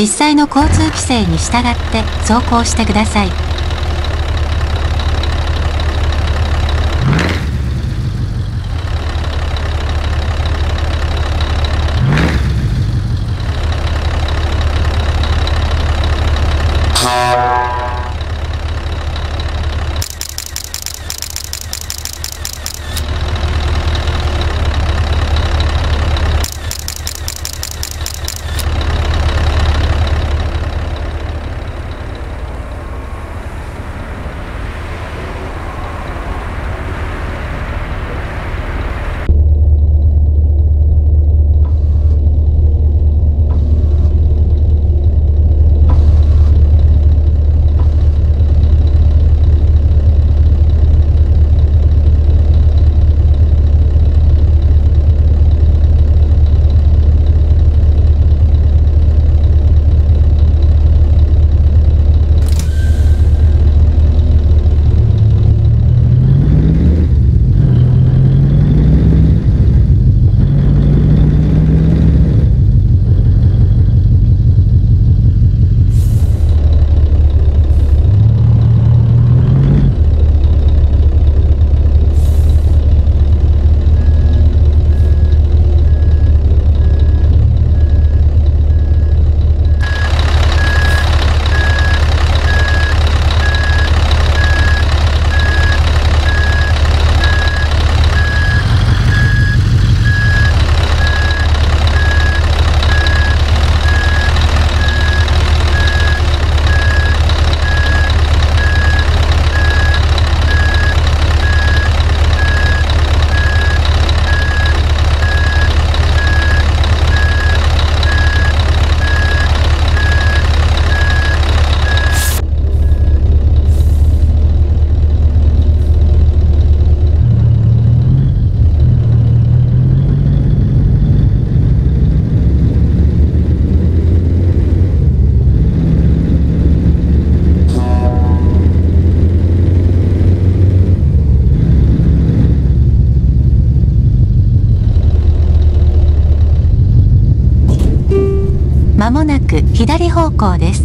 実際の交通規制に従って走行してください。こうです。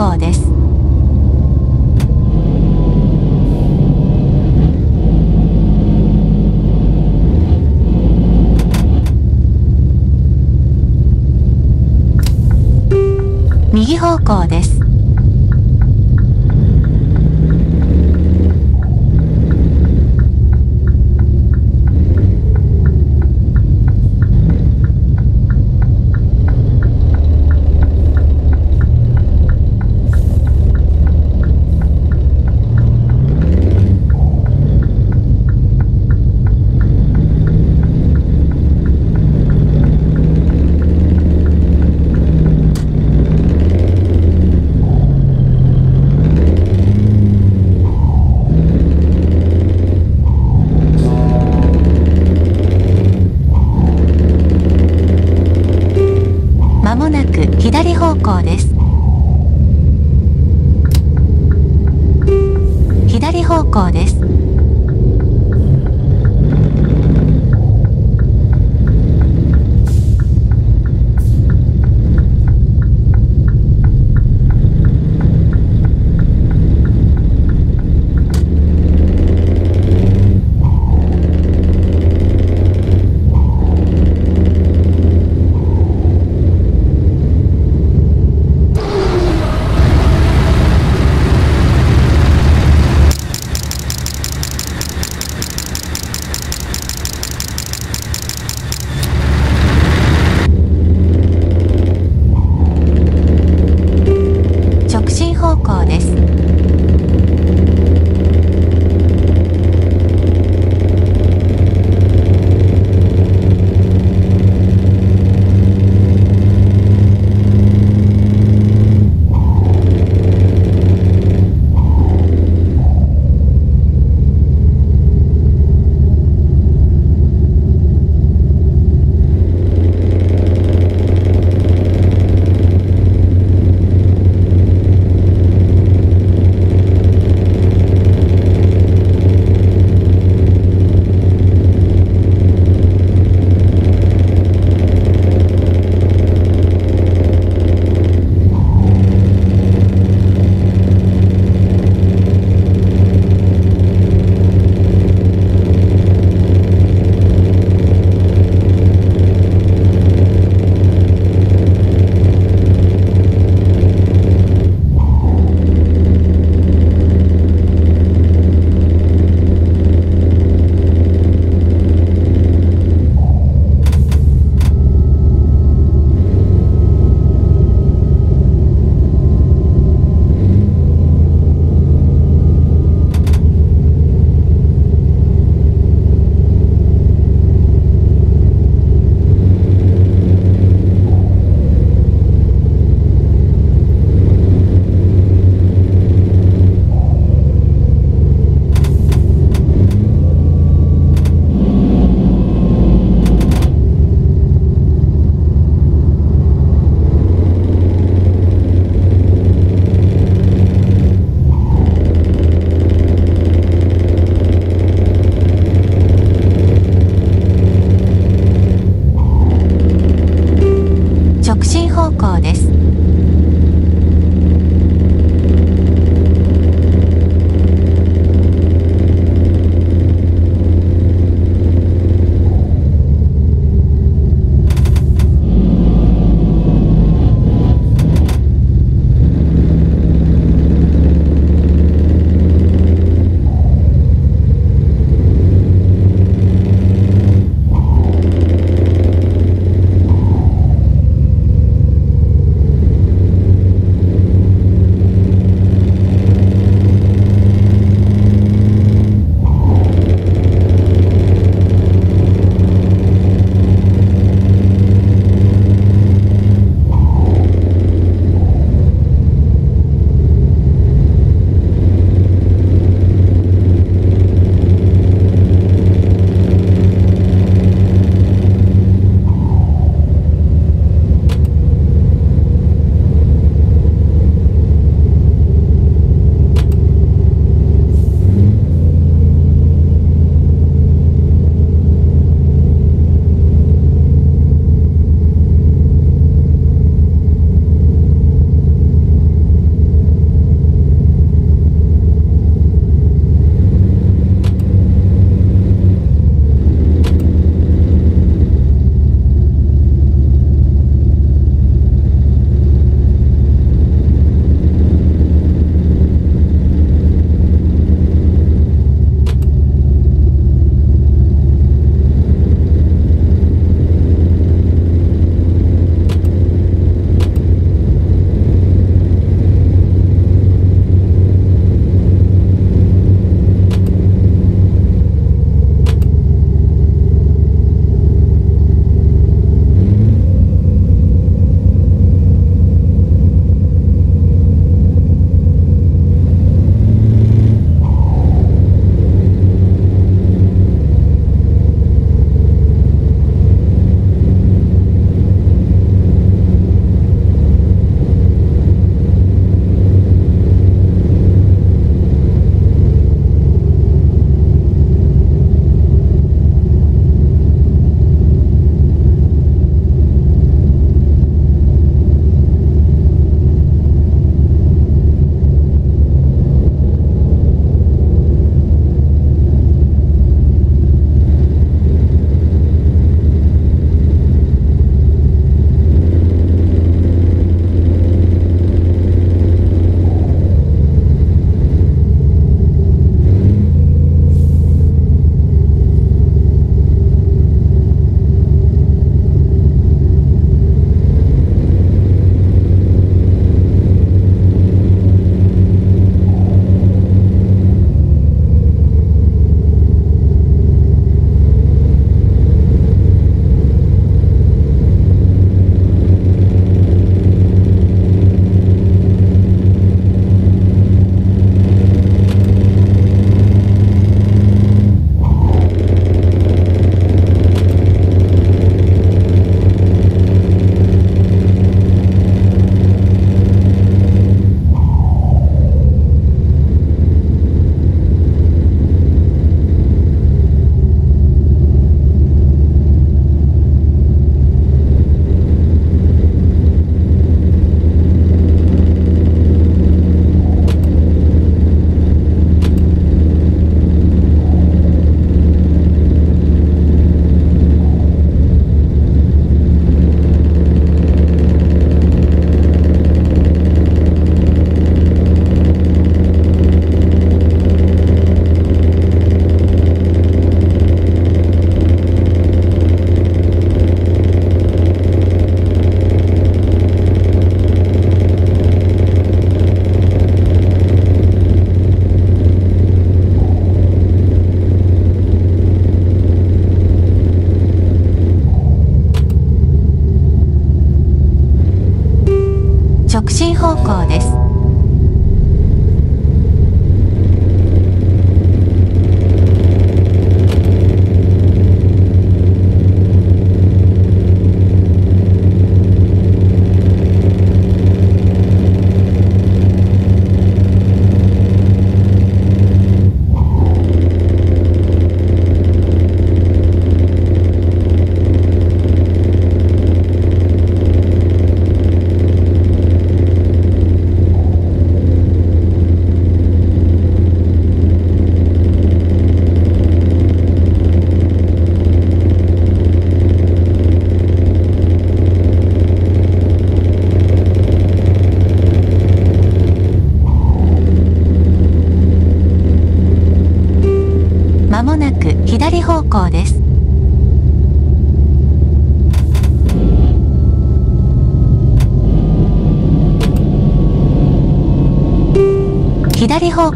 港です。右方向です。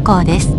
校です。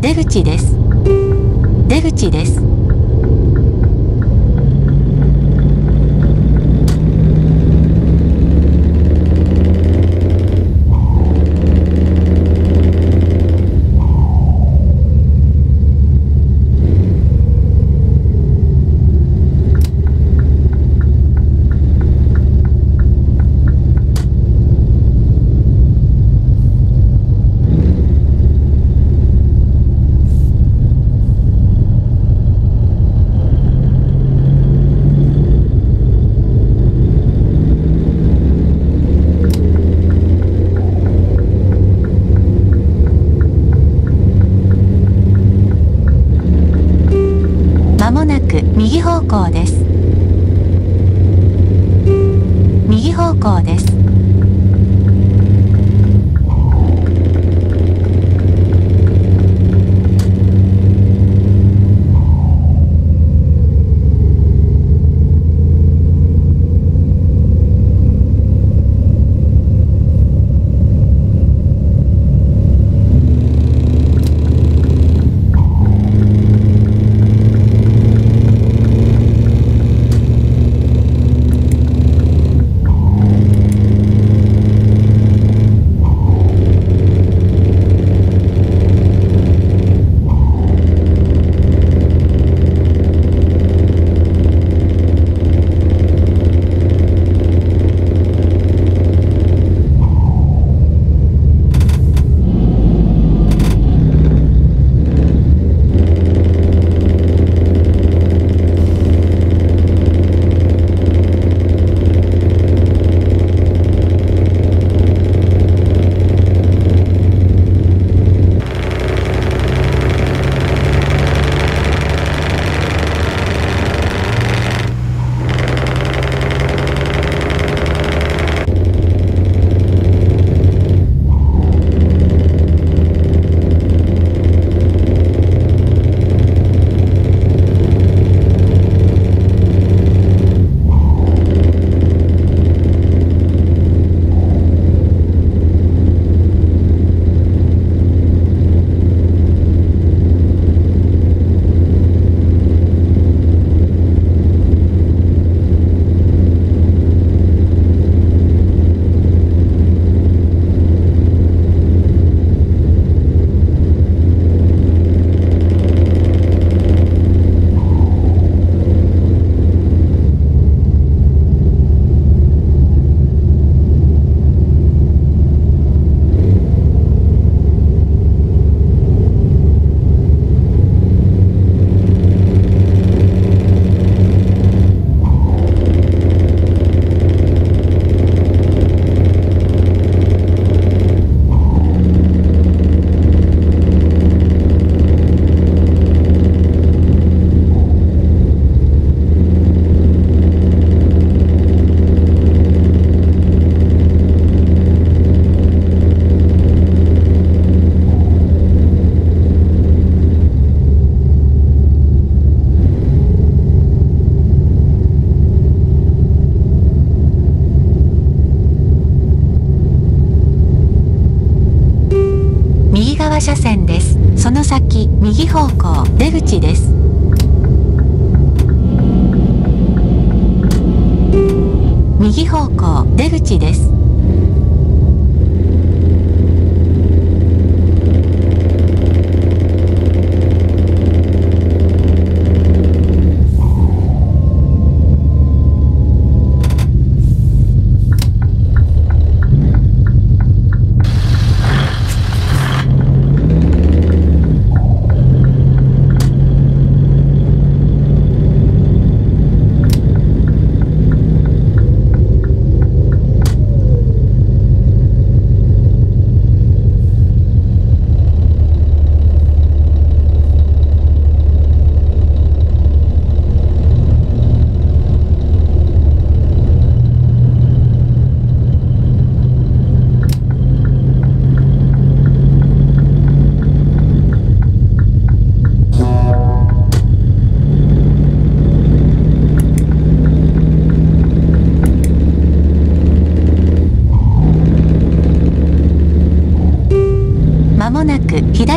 出口です。出口です。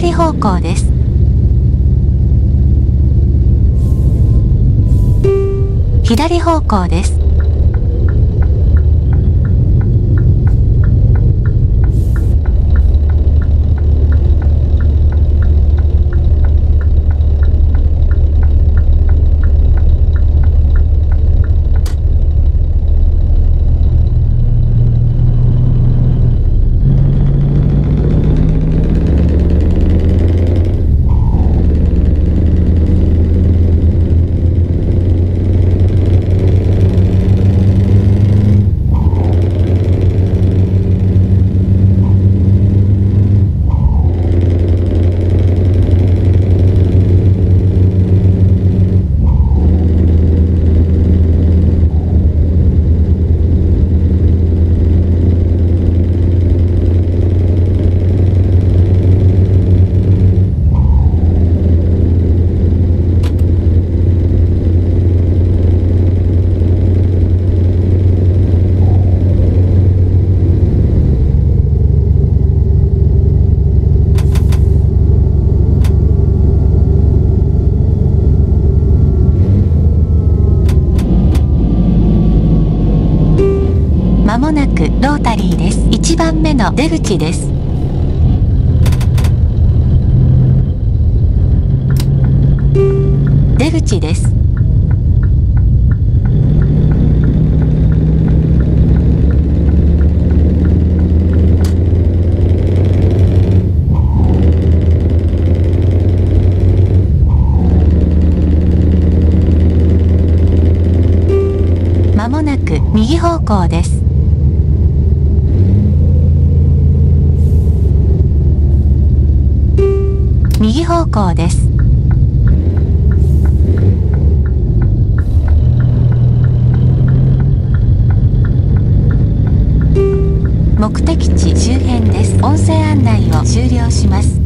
左方向です。左方向です。まもなくロータリーです。1番目の出口です。出口です。まもなく右方向です。港です。目的地周辺です。音声案内を終了します。